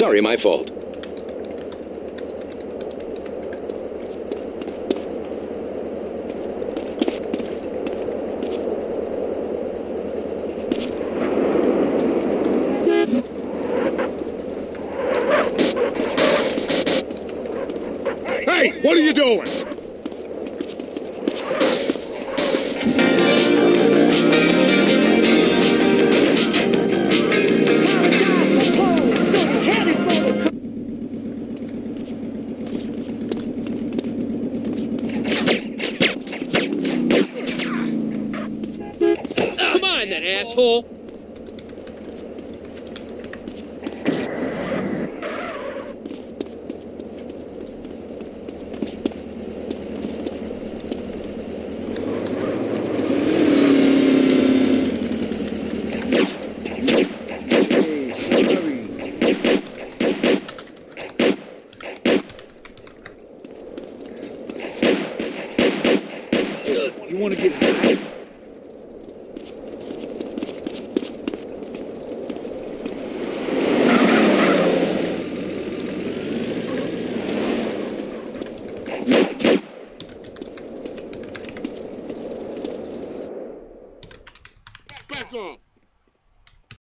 Sorry, my fault. Hey, what are you doing? Come that asshole. You want to get high? Off.